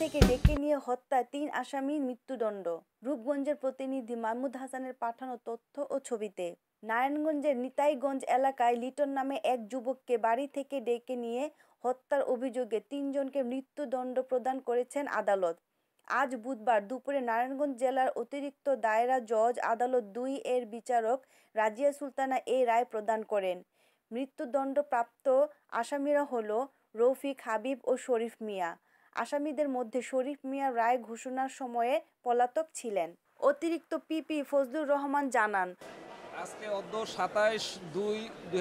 থেকে ডেকে নিয়ে হত্যায় তিন আসামির মৃত্যুদণ্ড। রূপগঞ্জের প্রতিনিধি মাহমুদ হাসানের পাঠানো তথ্য ও ছবিতে। নারায়ণগঞ্জের নিতাইগঞ্জ এলাকায় লিটন নামে এক যুবককে বাড়ি থেকে ডেকে নিয়ে হত্যার অভিযোগে তিনজনকে মৃত্যুদণ্ড প্রদান করেছেন আদালত। আজ বুধবার দুপুরে নারায়ণগঞ্জ জেলার অতিরিক্ত দায়রা জজ আদালত দুই এর বিচারক রাজিয়া সুলতানা এই রায় প্রদান করেন। মৃত্যুদণ্ডপ্রাপ্ত আসামিরা হল রফিক হাবিব ও শরীফ মিয়া। আসামিদের মধ্যে শরীফ মিয়া রায় ঘোষণার সময়ে পলাতক ছিলেন। অতিরিক্ত পিপি ফজলুর রহমান জানান, আজকে অদ্য সাতাইশ দুই দুই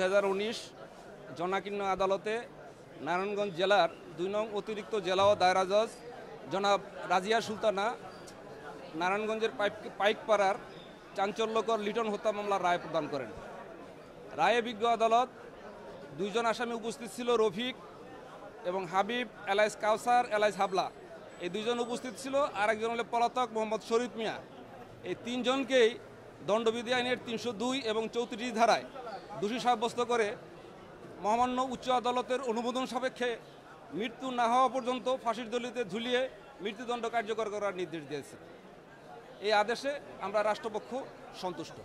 জনাকীর্ণ আদালতে নারায়ণগঞ্জ জেলার দুই নং অতিরিক্ত জেলা ও দায়রা জজ জনাব রাজিয়া সুলতানা, নারায়ণগঞ্জের পাইক, পাইকপাড়ার চাঞ্চল্যকর লিটন হত্যা মামলার রায় প্রদান করেন। রায়ে বিজ্ঞ আদালত দুইজন আসামি উপস্থিত ছিল রফিক এবং হাবিব এলাইস কাউসার এলাইস হাবলা। এই দুজন উপস্থিত ছিল, আরেকজন হলো পলাতক মোহাম্মদ শরীফ মিয়া। এই তিনজনকেই দণ্ডবিধি আইনের তিনশো দুই এবং চৌত্রিশ ধারায় দোষী সাব্যস্ত করে মহামান্য উচ্চ আদালতের অনুমোদন সাপেক্ষে মৃত্যু না হওয়া পর্যন্ত ফাঁসির দলিতে ঝুলিয়ে মৃত্যুদণ্ড কার্যকর করার নির্দেশ দিয়েছে। এই আদেশে আমরা রাষ্ট্রপক্ষ সন্তুষ্ট।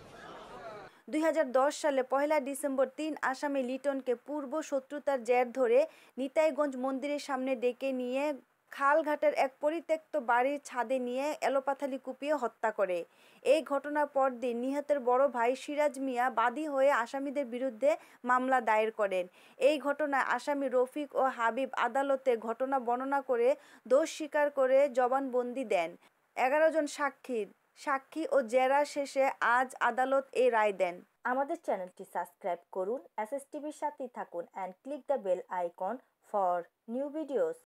দুই হাজার দশ সালে পহেলা ডিসেম্বর তিন আসামি লিটনকে পূর্ব শত্রুতার জের ধরে নিতাইগঞ্জ মন্দিরের সামনে ডেকে নিয়ে খালঘাটের এক পরিত্যক্ত বাড়ির ছাদে নিয়ে এলোপাথালি কুপিয়ে হত্যা করে। এই ঘটনার পরদিন নিহতের বড় ভাই সিরাজ মিয়া বাদী হয়ে আসামিদের বিরুদ্ধে মামলা দায়ের করেন। এই ঘটনায় আসামি রফিক ও হাবিব আদালতে ঘটনা বর্ণনা করে দোষ স্বীকার করে জবানবন্দি দেন। এগারো জন সাক্ষীর সাক্ষী ও জেরা শেষে আজ আদালত এই রায় দেন। আমাদের চ্যানেলটি সাবস্ক্রাইব করুন এস এস টিভির সাথেই থাকুন and click the bell icon for new videos